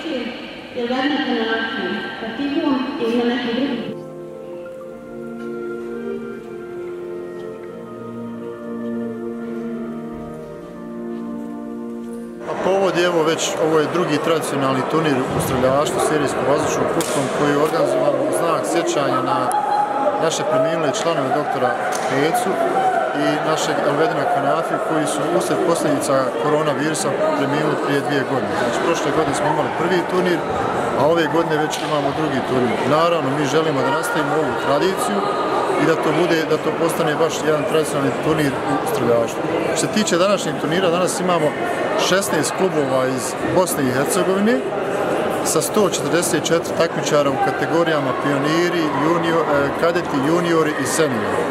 asocijacije ili radnate na akciju, Partizon ili na neki drugi? Pa povod je evo već, ovo je drugi tradicionalni turnir u streljaštvu serijskom vazdušnom puškom koji je organizovan u znak sjećanja na naše preminule članove doktora Pecu i našeg Elvedina Kanafi koji su usred posljedica koronavirusa preminuli prije dvije godine. Znači, prošle godine smo imali prvi turnir, a ove godine već imamo drugi turnir. Naravno, mi želimo da nastavimo ovu tradiciju i da to bude, da to postane baš jedan tradicionalni turnir u streljaštvu. Što se tiče današnjeg turnira, danas imamo 16 klubova iz Bosne i Hercegovine sa 144 takmičara u kategorijama pioniri, junior, eh, kadeti, juniori i seniori.